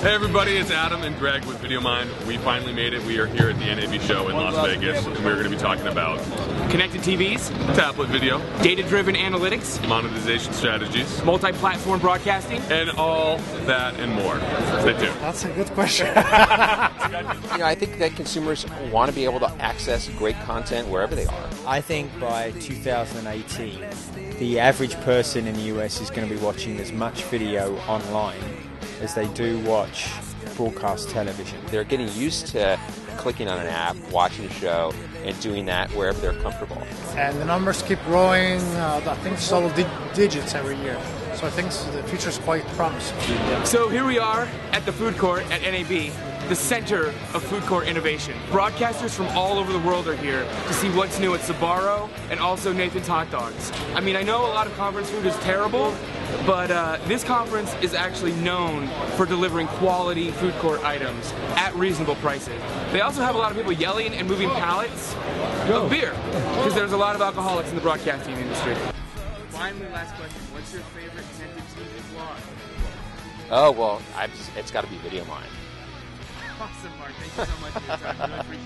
Hey everybody, it's Adam and Greg with VideoMind. We finally made it. We are here at the NAB show in Las Vegas, and we're going to be talking about Connected TVs, tablet video, data-driven analytics, monetization strategies, multi-platform broadcasting. and all that and more. Stay tuned. That's a good question. You know, I think that consumers want to be able to access great content wherever they are. I think by 2018, the average person in the US is going to be watching as much video online as they do watch broadcast television. They're getting used to clicking on an app, watching a show, and doing that wherever they're comfortable. and the numbers keep growing, uh, I think double di- digits every year. So I think the future is quite promising. So here we are at the food court at NAB, the center of food court innovation. Broadcasters from all over the world are here to see what's new at Sbarro and also Nathan's Hot Dogs. I mean, I know a lot of conference food is terrible, but uh, this conference is actually known for delivering quality food court items at reasonable prices. They also have a lot of people yelling and moving pallets of beer because there's a lot of alcoholics in the broadcasting industry. Finally, last question. What's your favorite connected TV vlog? Oh, well, I've, it's got to be Video Mind. Awesome, Mark. Thank you so much for your time. Really